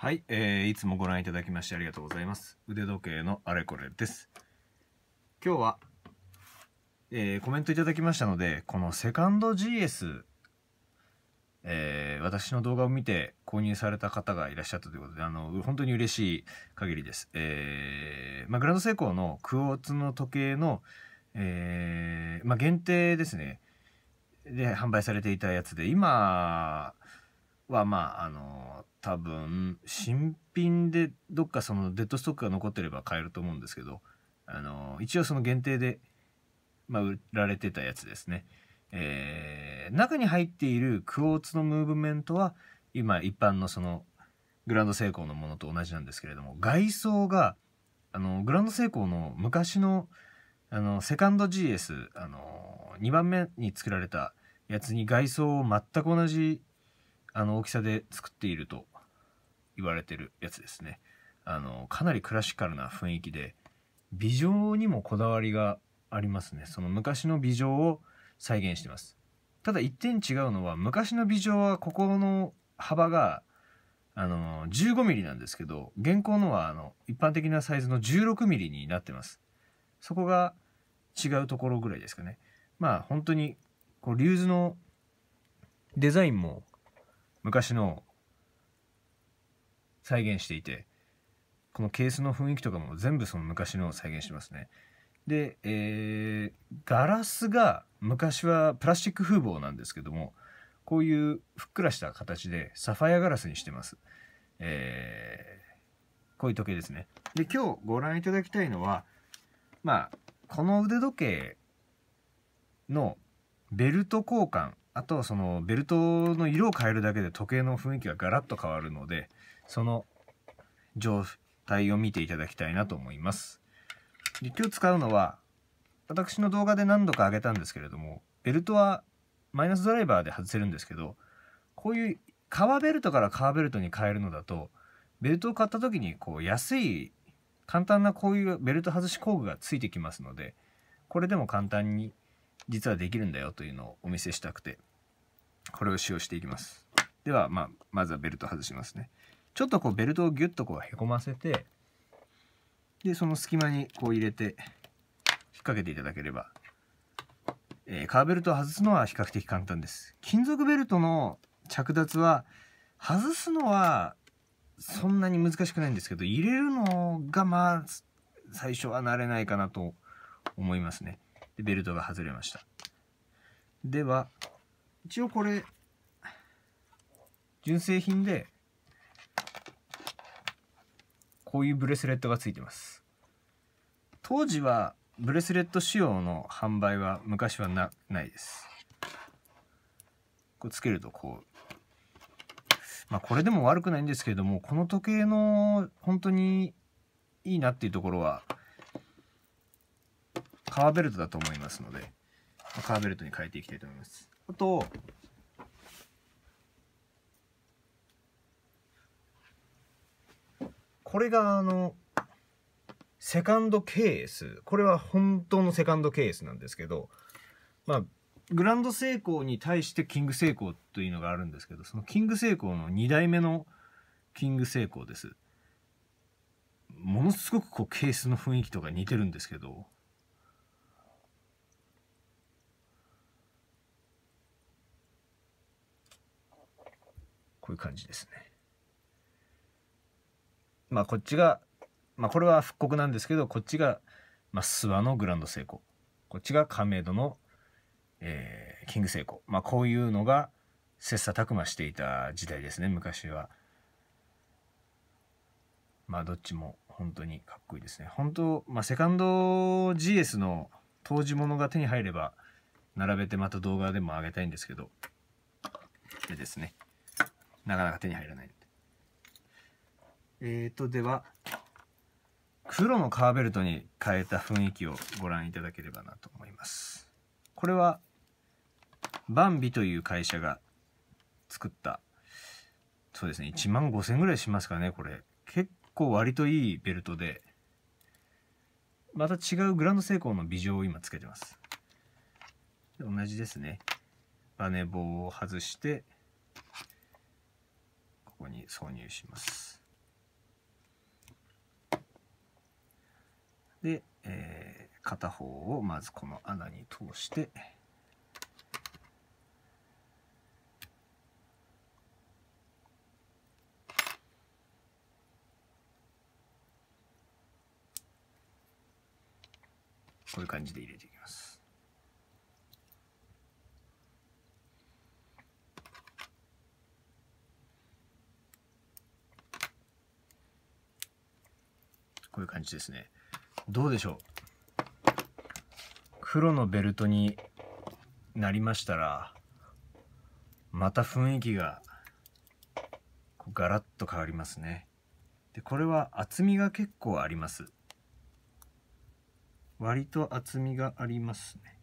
はい、えー、いつもご覧いただきましてありがとうございます。腕時計のあれこれです。今日は、えー、コメントいただきましたので、このセカンド GS、えー、私の動画を見て購入された方がいらっしゃったということで、あの、本当に嬉しい限りです。えー、まあ、グランドセイコーのクォーツの時計の、えー、まあ、限定ですね。で、販売されていたやつで、今は、まあ、あの、多分新品でどっかそのデッドストックが残ってれば買えると思うんですけどあの一応その限定で、まあ、売られてたやつですね、えー、中に入っているクォーツのムーブメントは今一般のそのグランドセイコーのものと同じなんですけれども外装があのグランドセイコーの昔のあのセカンド GS あの2番目に作られたやつに外装を全く同じあの大きさで作っていると言われてるやつですね。あのかなりクラシカルな雰囲気で美女にもこだわりがありますね。その昔の美女を再現してます。ただ一点違うのは昔の美女はここの幅があの 15mm なんですけど現行のはあの一般的なサイズの 16mm になってます。そこが違うところぐらいですかね。まあ本当にこうリューズのデザインも昔の再現していてこのケースの雰囲気とかも全部その昔の再現しますね。で、えー、ガラスが昔はプラスチック風防なんですけどもこういうふっくらした形でサファイアガラスにしてます、えー、こういう時計ですね。で今日ご覧いただきたいのはまあこの腕時計のベルト交換あとはそのベルトの色を変えるだけで時計の雰囲気がガラッと変わるのでその状態を見ていただきたいなと思います。で今日使うのは私の動画で何度か上げたんですけれどもベルトはマイナスドライバーで外せるんですけどこういう革ベルトから革ベルトに変えるのだとベルトを買った時にこう安い簡単なこういうベルト外し工具がついてきますのでこれでも簡単に実はできるんだよというのをお見せしたくて。これを使用していきます。では、まあ、まずはベルト外しますね。ちょっとこうベルトをギュッとこうへこませてでその隙間にこう入れて引っ掛けていただければ、えー、カーベルトを外すのは比較的簡単です。金属ベルトの着脱は外すのはそんなに難しくないんですけど入れるのがまあ最初は慣れないかなと思いますね。でベルトが外れました。では一応これ純正品でこういうブレスレットがついてます。当時はブレスレット仕様の販売は昔はなないです。こうつけるとこうまあこれでも悪くないんですけれどもこの時計の本当にいいなっていうところは革ベルトだと思いますので革ベルトに変えていきたいと思います。あとこれがあのセカンドケース。これは本当のセカンドケースなんですけどまあグランドセイコーに対してキングセイコーというのがあるんですけどそのキングセイコーの2代目のキングセイコーです。ものすごくこうケースの雰囲気とか似てるんですけどこういう感じですね。まあこっちが、まあこれは復刻なんですけど、こっちが、まあ、諏訪のグランド成功。こっちが亀戸の、えー、キング成功。まあこういうのが切磋琢磨していた時代ですね、昔は。まあどっちも本当にかっこいいですね。本当、まあセカンド GS の当時物が手に入れば、並べてまた動画でも上げたいんですけど、でですね。なかなか手に入らないえーとでは黒のカーベルトに変えた雰囲気をご覧いただければなと思います。これはバンビという会社が作ったそうですね1万5000円ぐらいしますかねこれ。結構割といいベルトでまた違うグランドセイコーの微乗を今つけてます。同じですね。バネ棒を外してここに挿入します。で、えー、片方をまずこの穴に通して、こういう感じで入れていきます。こういう感じですね。どうでしょう？黒のベルトになりましたらまた雰囲気がガラッと変わりますね。でこれは厚みが結構あります。割と厚みがありますね。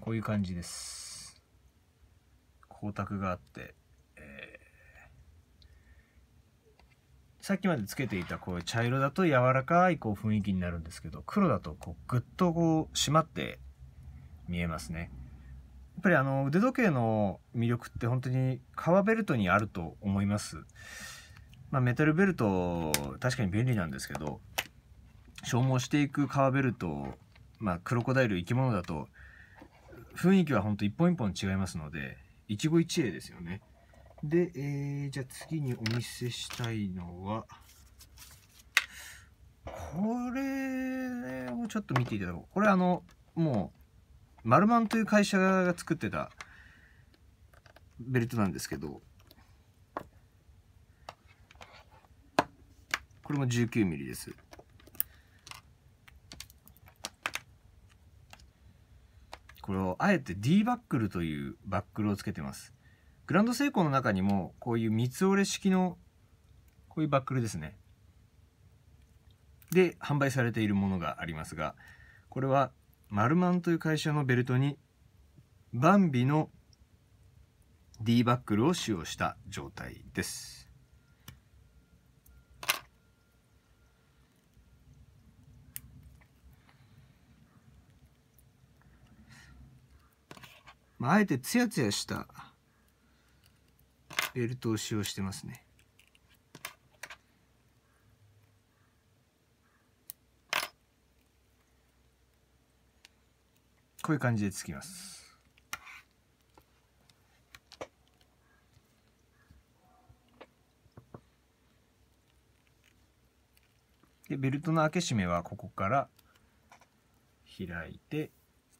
こういう感じです。光沢があって、えー、さっきまでつけていたこういう茶色だと柔らかいこう雰囲気になるんですけど黒だとこうグッとこう締まって見えますね。やっぱりあの腕時計の魅力って本当に革ベルトにあると思います。まあ、メタルベルト確かに便利なんですけど消耗していく革ベルト、まあ、クロコダイル生き物だと雰囲気はほんと一本一本違いますので一期一会ですよね。で、えー、じゃあ次にお見せしたいのはこれをちょっと見ていただこう。これあのもうマルマンという会社が作ってたベルトなんですけどこれも 19mm です。これをあえて D バックルというバックルをつけてます。グランドセイコーの中にもこういう三つ折れ式のこういうバックルですね。で販売されているものがありますがこれはマルマンという会社のベルトにバンビの D バックルを使用した状態です。まあ、あえてツヤツヤしたベルトを使用してますね。こういう感じでつきます。でベルトの開け閉めはここから開いて、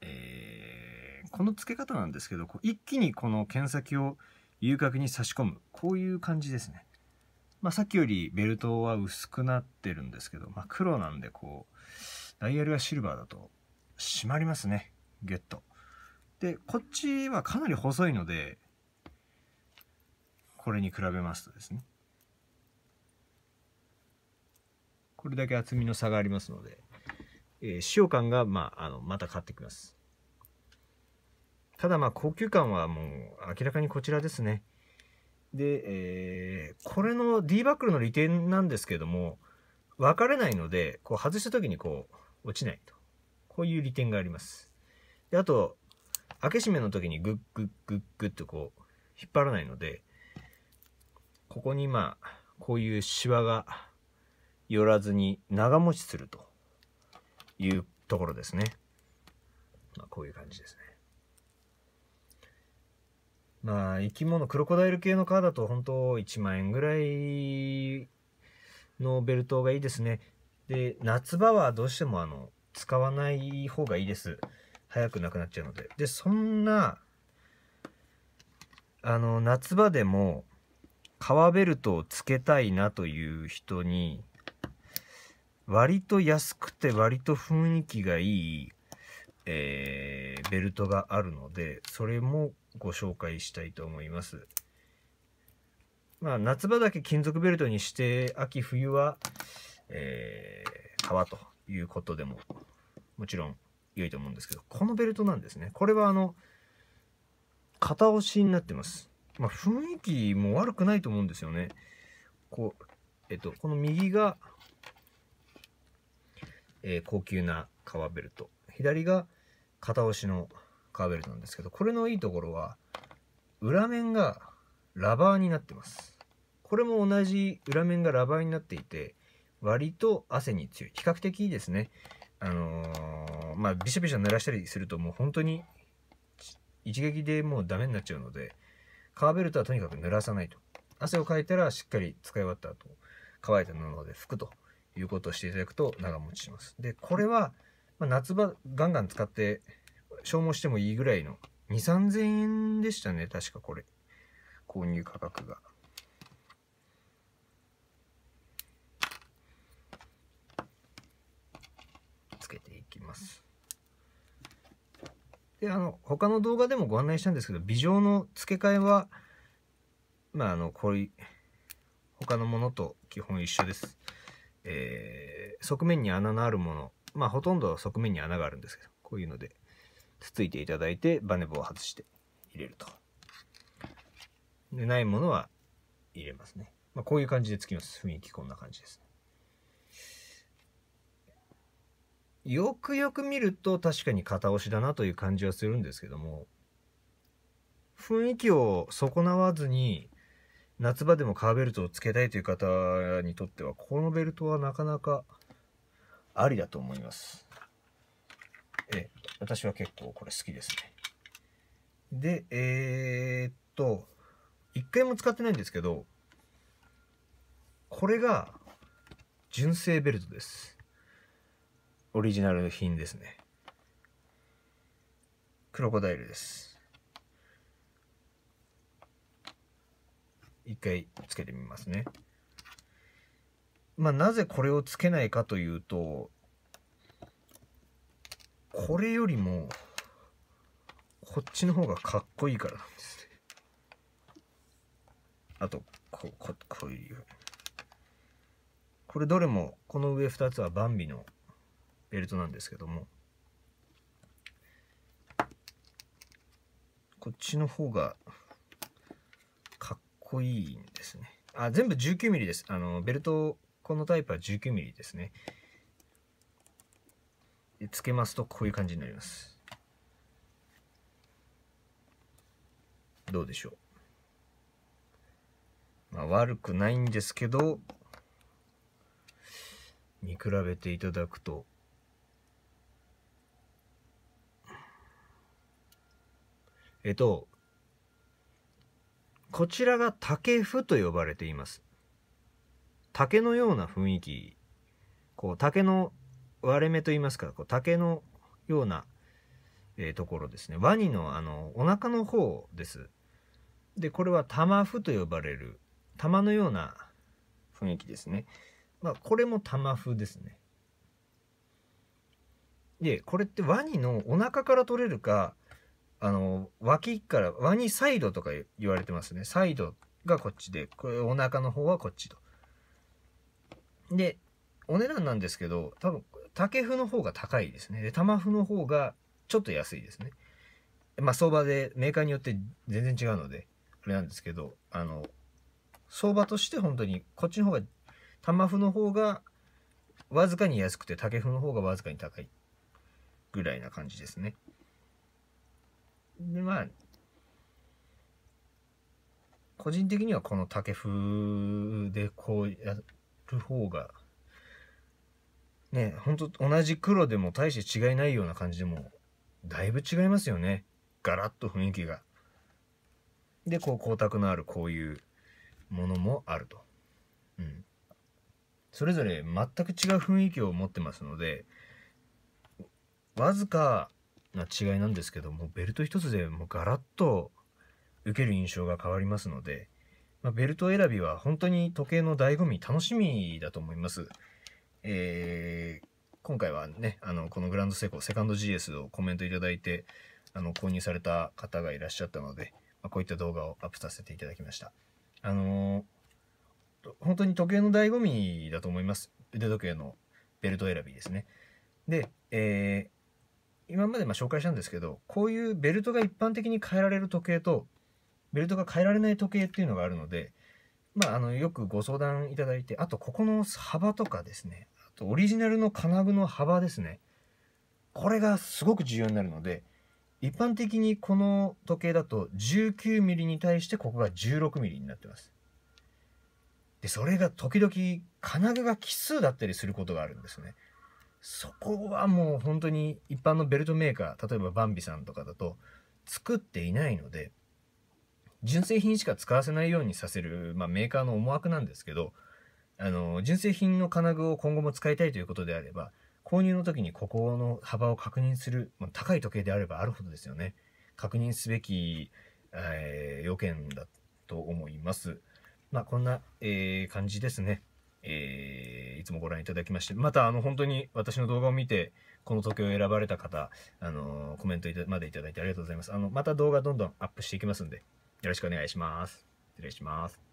えーこの付け方なんですけど一気にこの剣先を遊角に差し込む。こういう感じですね、まあ、さっきよりベルトは薄くなってるんですけど、まあ、黒なんでこうダイヤルがシルバーだと締まりますね。ゲット。でこっちはかなり細いのでこれに比べますとですね。これだけ厚みの差がありますので、えー、使用感が、まあ、あのまた変わってきます。ただまあ高級感はもう明らかにこちらですね。で、えー、これの D バックルの利点なんですけども、分かれないので、こう外した時にこう落ちないと。こういう利点があります。で、あと、開け閉めの時にグッグッグッグッとこう引っ張らないので、ここにまあ、こういうシワが寄らずに長持ちするというところですね。まあ、こういう感じですね。まあ、生き物、クロコダイル系の革だと本当1万円ぐらいのベルトがいいですね。で、夏場はどうしてもあの、使わない方がいいです。早くなくなっちゃうので。で、そんな、あの、夏場でも、革ベルトをつけたいなという人に、割と安くて割と雰囲気がいい、えー、ベルトがあるので、それもご紹介したいと思います。まあ、夏場だけ金属ベルトにして、秋冬は、えー、革ということでも、もちろん良いと思うんですけど、このベルトなんですね。これはあの、片押しになってます。まあ、雰囲気も悪くないと思うんですよね。こう、えっと、この右が、えー、高級な革ベルト。左が片押しのカーベルトなんですけど、これのいいところは、裏面がラバーになってます。これも同じ裏面がラバーになっていて割と汗に強い。比較的ですね。あのー、まあビシャビシャ濡らしたりするともう本当に一撃でもうダメになっちゃうので革ベルトはとにかく濡らさないと。汗をかいたらしっかり使い終わった後乾いた布で拭くということをしていただくと長持ちします。でこれは、まあ、夏場ガンガン使って消耗してもいいぐらいの。2 3 0 0 0円でしたね確かこれ。購入価格が。つけていきます。であの他の動画でもご案内したんですけど微状の付け替えはまああのこういう他のものと基本一緒です、えー、側面に穴のあるもの。まあほとんど側面に穴があるんですけどこういうので。つついていただいてバネ棒を外して入れると。でないものは入れますね、まあ、こういう感じでつきます。雰囲気こんな感じですよくよく見ると確かに片押しだなという感じはするんですけども雰囲気を損なわずに夏場でも革ベルトをつけたいという方にとってはこのベルトはなかなかありだと思います。え。私は結構これ好きですねでえー、っと一回も使ってないんですけどこれが純正ベルトですオリジナル品ですね。クロコダイルです。一回つけてみますね。まあ、なぜこれをつけないかというと、これよりも、こっちの方がかっこいいからなんですね。あと、こ、こ、こういう。これどれも、この上2つはバンビのベルトなんですけどもこっちの方がかっこいいんですねあ全部 19mm ですあのベルトこのタイプは 19mm ですねつけますとこういう感じになります。どうでしょう。まあ悪くないんですけど見比べていただくと。えっと、こちらが竹譜と呼ばれています。竹のような雰囲気、こう竹の割れ目と言いますか、こう竹のような、えー、ところですね。ワニのあのお腹の方です。で、これは玉譜と呼ばれる玉のような雰囲気ですね。まあ、これも玉譜ですね。で、これってワニのお腹から取れるか、あの脇からワニサイドとか言われてますねサイドがこっちでこれお腹の方はこっちとでお値段なんですけど多分竹麩の方が高いですねで玉麩の方がちょっと安いですねまあ相場でメーカーによって全然違うのであれなんですけどあの相場として本当にこっちの方が玉麩の方がわずかに安くて竹麩の方がわずかに高いぐらいな感じですね。でまあ個人的にはこの竹風でこうやる方がねほんと同じ黒でも大して違いないような感じでもだいぶ違いますよねガラッと雰囲気が。でこう光沢のあるこういうものもあると。うん。それぞれ全く違う雰囲気を持ってますのでわずかな違いなんですけどもベルト一つでもうガラッと受ける印象が変わりますので、まあ、ベルト選びは本当に時計の醍醐味楽しみだと思います。えー、今回はねあのこのグランドセコセカンド GS をコメントいただいてあの購入された方がいらっしゃったので、まあ、こういった動画をアップさせていただきました。あのー、本当に時計の醍醐味だと思います。腕時計のベルト選びですね。で、えー今までま紹介したんですけどこういうベルトが一般的に変えられる時計とベルトが変えられない時計っていうのがあるので、まあ、あのよくご相談いただいてあとここの幅とかですねオリジナルの金具の幅ですねこれがすごく重要になるので一般的にこの時計だと 19mm に対してここが 16mm になってますで、それが時々金具が奇数だったりすることがあるんですね。そこはもう本当に一般のベルトメーカー、例えばバンビさんとかだと作っていないので、純正品しか使わせないようにさせる、まあ、メーカーの思惑なんですけど、あの、純正品の金具を今後も使いたいということであれば、購入の時にここの幅を確認する、ま、高い時計であればあるほどですよね。確認すべき、えー、要件だと思います。まあ、こんな、えー、感じですね。えー、いつもご覧いただきまして、また、あの、本当に私の動画を見て、この時計を選ばれた方、あの、コメントまでいただいてありがとうございます。あの、また動画どんどんアップしていきますんで、よろしくお願いします。失礼します。